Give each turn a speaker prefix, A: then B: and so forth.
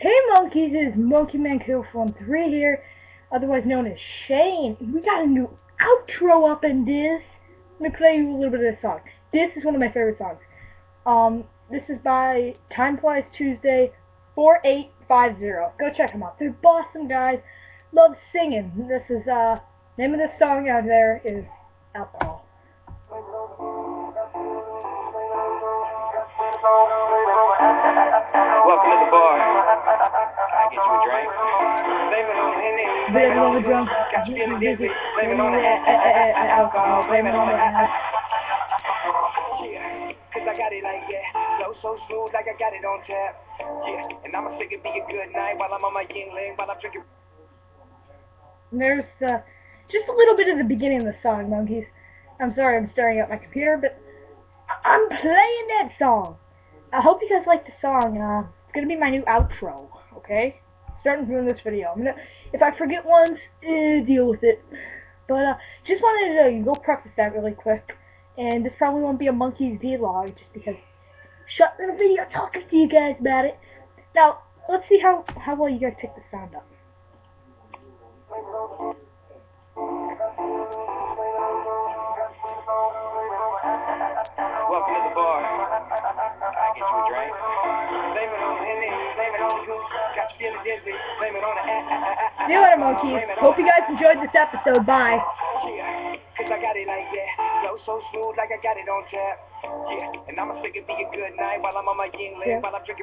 A: Hey monkeys, it is Monkey Man Kill from 3 here, otherwise known as Shane. We got a new outro up in this. Let me play you a little bit of this song. This is one of my favorite songs. Um, this is by Time Flies Tuesday 4850. Go check them out. They're Boston guys. Love singing. This is, uh, name of this song out there is Alcohol.
B: Blame it on Henny.
A: Blame it on the.
B: Got you feeling dizzy. Blame it on the
A: it on the alcohol. Blame it on the.
B: Yeah, cause I got it like. Flow so smooth like I got it on tap. Yeah, and I'ma it be a good night while I'm on my Yuengling, while I'm drinking.
A: There's uh, just a little bit of the beginning of the song, monkeys. I'm sorry I'm staring at my computer, but I'm playing that song. I hope you guys like the song. Uh, it's gonna be my new outro, okay? Starting from this video. I'm gonna, if I forget once, eh, deal with it. But uh, just wanted to uh, go preface that really quick. And this probably won't be a monkey's vlog, just because shut the video talking to you guys about it. Now, let's see how how well you guys pick the sound up.
B: Welcome to the bar. Can I get you a drink? Blame it on Henny. Blame it on Goose. Got you feeling dizzy. Blame it on the.
A: See you later, monkeys. Hope you guys enjoyed this episode. Bye.
B: Yeah, cause I got it like that. Flow so smooth like I got it on tap. Yeah, and I'ma be a good night while I'm on my Yuengling,
A: Yeah.
B: while I'm drinking.